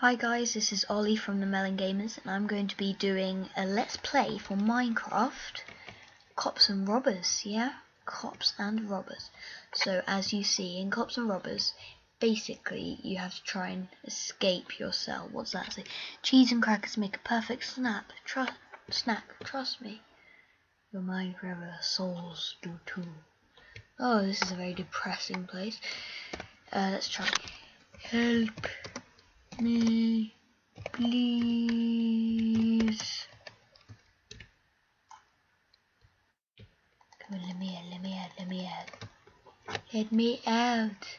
Hi guys, this is Oli from the Melon Gamers and I'm going to be doing a Let's Play for Minecraft Cops and Robbers, yeah? Cops and Robbers. So as you see in Cops and Robbers, basically you have to try and escape your cell. What's that say? Cheese and crackers make a perfect snap. Trust snack, trust me. Your mind forever, souls do too. Oh, this is a very depressing place. Uh, let's try. Help me, please. Come on, let me out, let me out, let me out. Let me out.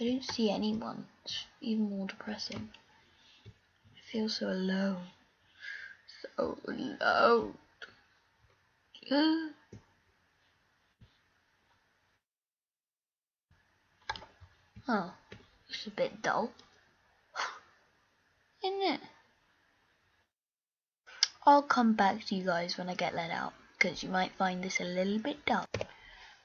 I don't see anyone. It's even more depressing. I feel so alone. So alone. oh, it's a bit dull. Isn't it? I'll come back to you guys when I get let out, because you might find this a little bit dull.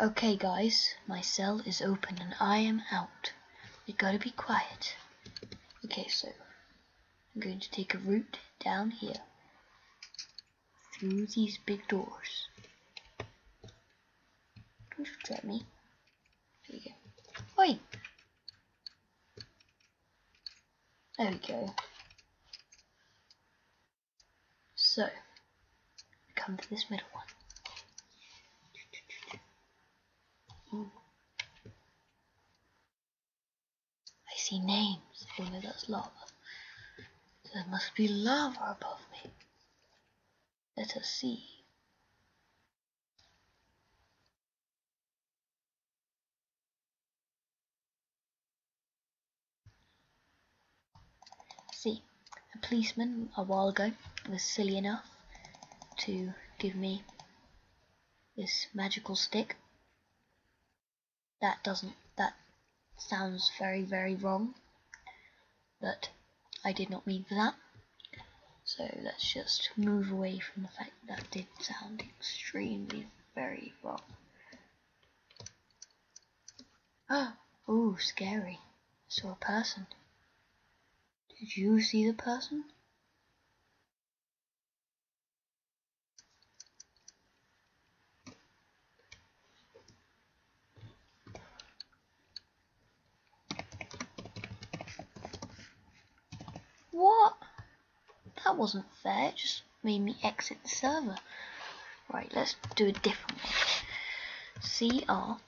Okay guys, my cell is open and I am out. We gotta be quiet. Okay, so I'm going to take a route down here through these big doors. Don't you me. There you go. Oi! There we go. So, come to this middle one. I see names. Oh that's lava. There must be lava above me. Let us see. See, policeman a while ago was silly enough to give me this magical stick. That doesn't, that sounds very, very wrong, but I did not mean for that. So let's just move away from the fact that, did sound extremely very wrong. Oh, ooh, scary. I saw a person. Did you see the person? What? That wasn't fair, it just made me exit the server. Right, let's do a different one. CR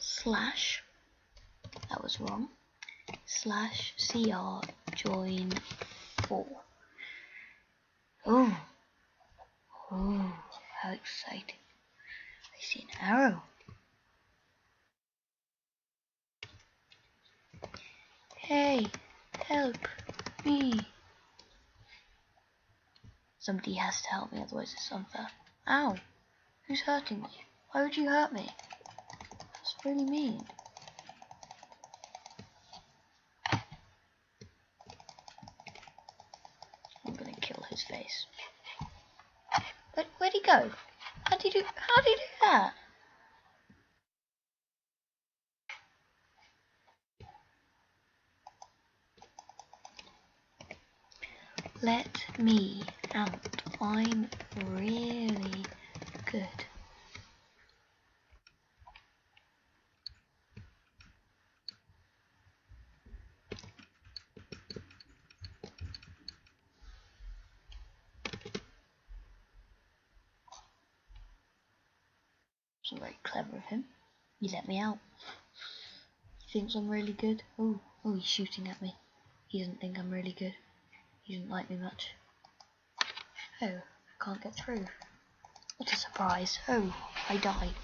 slash, that was wrong, slash CR join 4. Oh, oh, how exciting. I see an arrow. Hey, help me. Somebody has to help me, otherwise it's unfair. Ow! Who's hurting me? Why would you hurt me? That's really mean. I'm gonna face. But where'd he go? How did he do how did he do that? Let me out. I'm really good. It's very clever of him. He let me out. He thinks I'm really good. Oh, oh, he's shooting at me. He doesn't think I'm really good. He doesn't like me much. Oh, I can't get through. What a surprise. Oh, I died.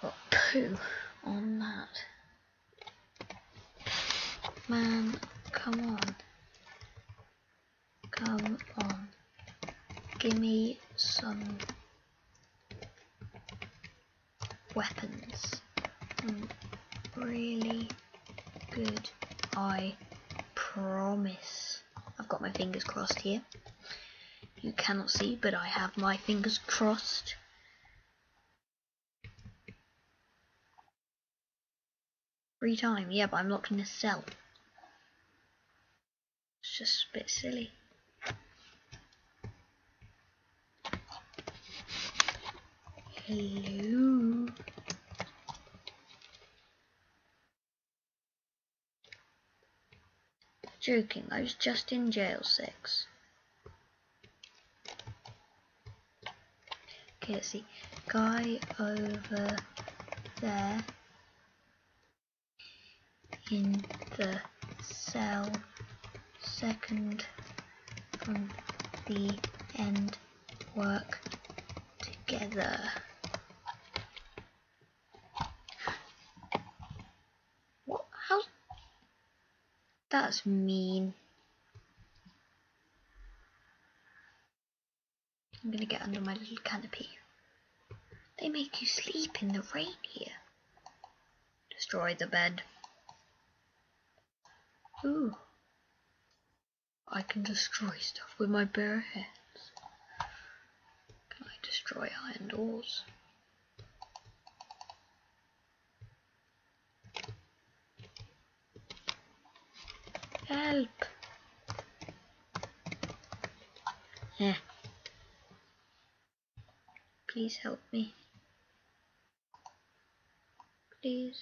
Got poo on that. Man, come on. Come on. Give me some weapons. I'm really good. I promise. I've got my fingers crossed here. You cannot see, but I have my fingers crossed. Free time, yeah, but I'm locked in a cell. It's just a bit silly. Hello. Joking, I was just in jail six. Okay, let's see. Guy over there in the cell second from the end work together. What? How? That's mean. I'm gonna get under my little canopy. They make you sleep in the rain here. Destroy the bed. Ooh. I can destroy stuff with my bare hands. Can I destroy iron doors? Help! Yeah. Please help me. Please.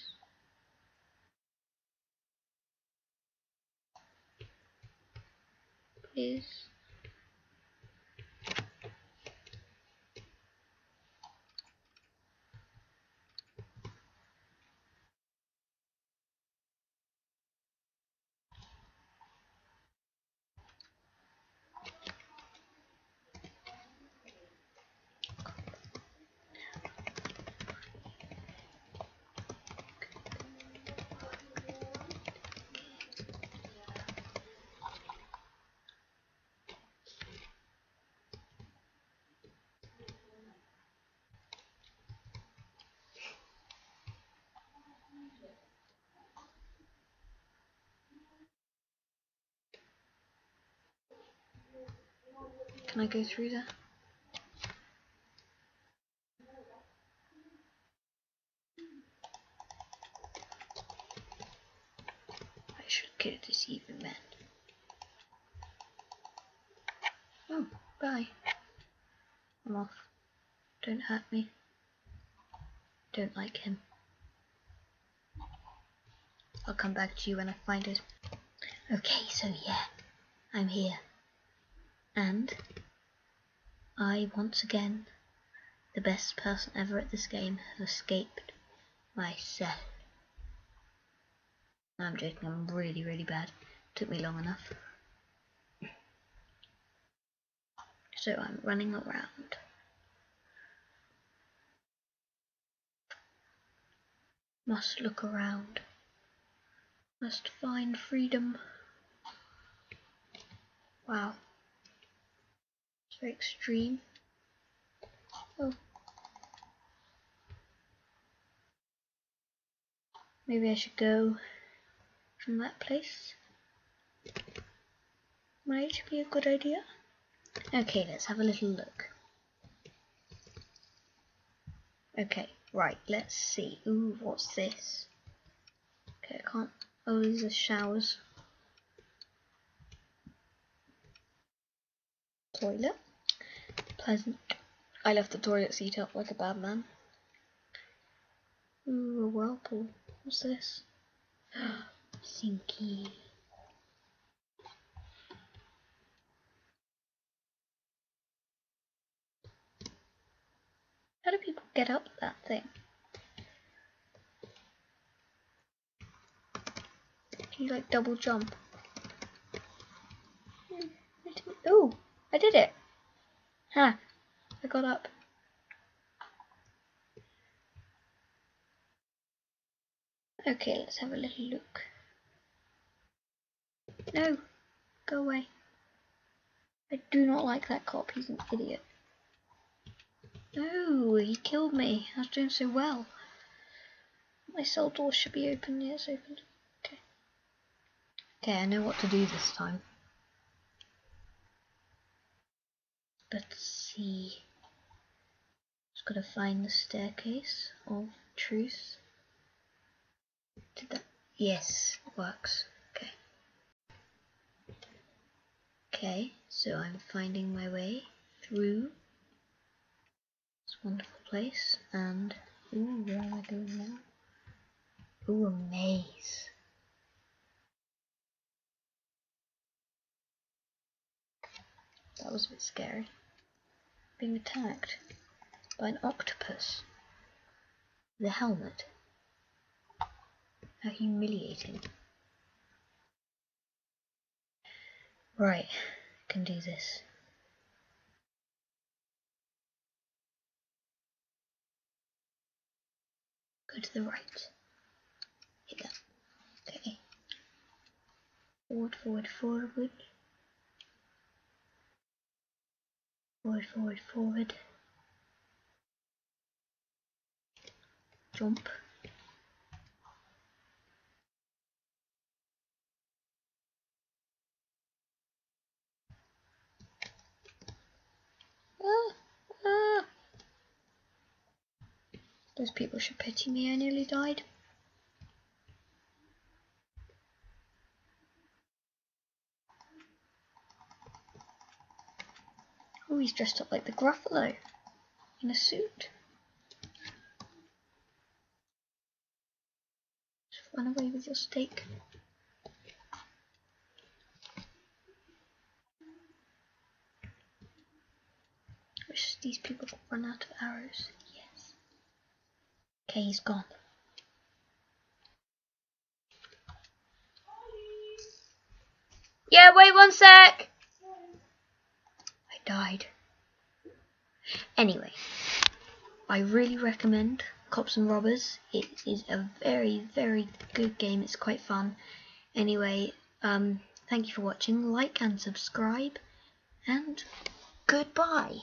Please. Can I go through there? I should kill this evil man. Oh, bye. I'm off. Don't hurt me. Don't like him. I'll come back to you when I find it. Okay, so yeah, I'm here. And I, once again, the best person ever at this game, have escaped myself. No, I'm joking, I'm really, really bad. Took me long enough. So I'm running around. Must look around. Must find freedom. Wow. Very extreme. Oh. Maybe I should go from that place. Might be a good idea. Okay, let's have a little look. Okay, right, let's see. Ooh, what's this? Okay, I can't. Oh, these are showers. Toilet. Pleasant. I left the toilet seat up like a bad man. Ooh, a whirlpool. What's this? Sinky. How do people get up that thing? Can you like double jump? Oh, I did it. Ha, I got up. Okay, let's have a little look. No, go away. I do not like that cop, he's an idiot. No, he killed me. I was doing so well. My cell door should be open. Yes, open. Okay. Okay, I know what to do this time. Let's see. Just gotta find the staircase of truth. Did that? Yes, works. Okay. Okay, so I'm finding my way through this wonderful place and ooh, where am I going now? Ooh, a maze. That was a bit scary. Being attacked by an octopus. The helmet. How humiliating. Right, can do this. Go to the right. Hit that. Okay. Forward, forward, forward. Forward, forward, forward. Jump. Ah, ah. Those people should pity me, I nearly died. Oh, he's dressed up like the Gruffalo in a suit. Just run away with your steak. Wish these people could run out of arrows. Yes. Okay, he's gone. Yeah, wait one sec. I died. Anyway, I really recommend Cops and Robbers. It is a very, very good game. It's quite fun. Anyway, um, thank you for watching. Like and subscribe, and goodbye.